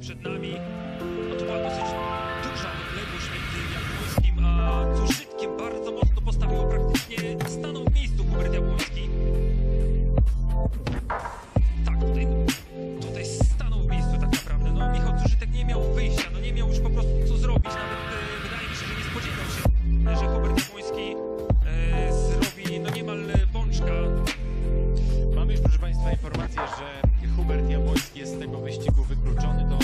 przed nami. No to była dosyć duża odległość między Jabłońskim a Cuszyczkiem. Bardzo mocno postawiło praktycznie, stanął w miejscu Hubert Jabłoński. Tak, tutaj, tutaj stanął w miejscu tak naprawdę. No Michał Cużytek nie miał wyjścia, no nie miał już po prostu co zrobić. Nawet e, wydaje mi się, że nie spodziewał się, że Hubert Jabłoński e, zrobi no niemal bączka. Mamy już proszę Państwa informację, że Hubert Jabłoński jest z tego wyścigu wykluczony. To